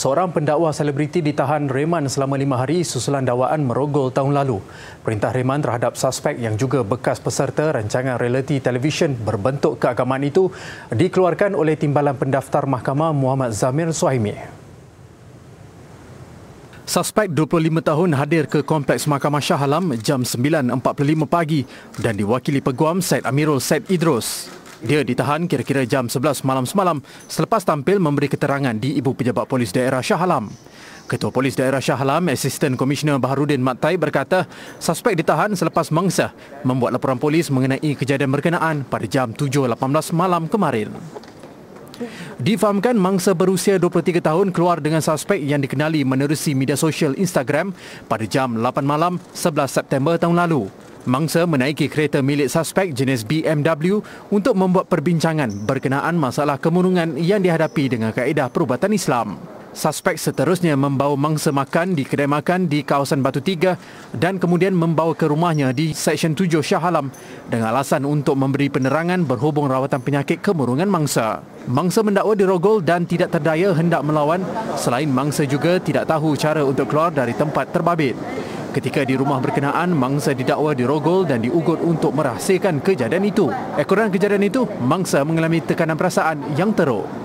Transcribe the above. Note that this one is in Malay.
Seorang pendakwa selebriti ditahan reman selama lima hari susulan dakwaan merogol tahun lalu. Perintah reman terhadap suspek yang juga bekas peserta rancangan reality televisyen berbentuk keagamaan itu dikeluarkan oleh Timbalan Pendaftar Mahkamah Muhammad Zamir Suhaimi. Suspek 25 tahun hadir ke Kompleks Mahkamah Shah Alam jam 9.45 pagi dan diwakili Peguam Said Amirul Said Idrus. Dia ditahan kira-kira jam 11 malam semalam selepas tampil memberi keterangan di Ibu Pejabat Polis Daerah Shah Alam. Ketua Polis Daerah Shah Alam, Asisten Komisioner Baharudin Matai berkata, suspek ditahan selepas mangsa membuat laporan polis mengenai kejadian berkenaan pada jam 7.18 malam kemarin. Difahamkan mangsa berusia 23 tahun keluar dengan suspek yang dikenali menerusi media sosial Instagram pada jam 8 malam 11 September tahun lalu. Mangsa menaiki kereta milik suspek jenis BMW untuk membuat perbincangan berkenaan masalah kemurungan yang dihadapi dengan kaedah perubatan Islam. Suspek seterusnya membawa mangsa makan di kedai makan di kawasan Batu Tiga dan kemudian membawa ke rumahnya di Seksyen 7 Shah Alam dengan alasan untuk memberi penerangan berhubung rawatan penyakit kemurungan mangsa. Mangsa mendakwa dirogol dan tidak terdaya hendak melawan selain mangsa juga tidak tahu cara untuk keluar dari tempat terbabit. Ketika di rumah berkenaan, mangsa didakwa dirogol dan diugut untuk merahsiakan kejadian itu. Ekoran kejadian itu, mangsa mengalami tekanan perasaan yang teruk.